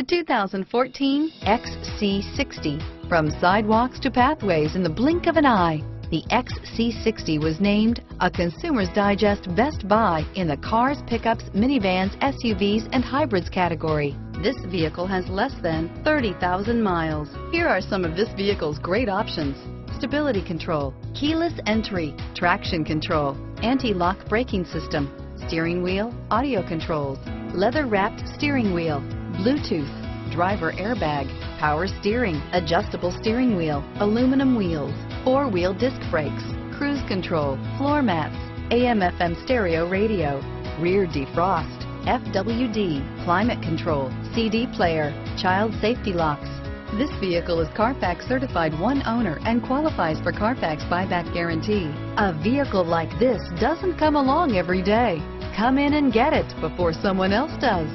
The 2014 XC60. From sidewalks to pathways in the blink of an eye, the XC60 was named a Consumer's Digest Best Buy in the cars, pickups, minivans, SUVs, and hybrids category. This vehicle has less than 30,000 miles. Here are some of this vehicle's great options. Stability control, keyless entry, traction control, anti-lock braking system, steering wheel, audio controls, leather-wrapped steering wheel, Bluetooth, driver airbag, power steering, adjustable steering wheel, aluminum wheels, four-wheel disc brakes, cruise control, floor mats, AM FM stereo radio, rear defrost, FWD, climate control, CD player, child safety locks. This vehicle is Carfax certified one owner and qualifies for Carfax buyback guarantee. A vehicle like this doesn't come along every day. Come in and get it before someone else does.